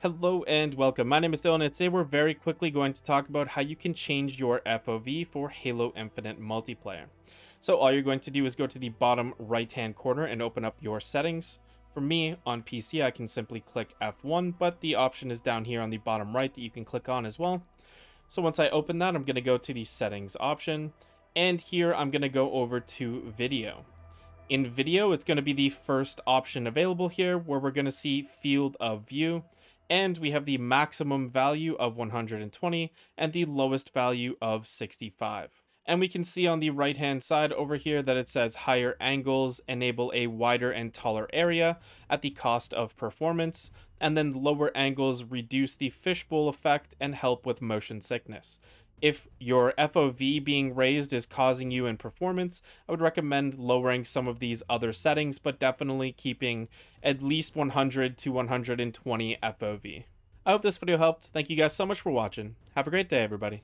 Hello and welcome. My name is Dylan and today we're very quickly going to talk about how you can change your FOV for Halo Infinite multiplayer. So all you're going to do is go to the bottom right hand corner and open up your settings. For me on PC I can simply click F1 but the option is down here on the bottom right that you can click on as well. So once I open that I'm going to go to the settings option and here I'm going to go over to video. In video it's going to be the first option available here where we're going to see field of view and we have the maximum value of 120 and the lowest value of 65. And we can see on the right hand side over here that it says higher angles enable a wider and taller area at the cost of performance, and then lower angles reduce the fishbowl effect and help with motion sickness if your FOV being raised is causing you in performance, I would recommend lowering some of these other settings, but definitely keeping at least 100 to 120 FOV. I hope this video helped. Thank you guys so much for watching. Have a great day, everybody.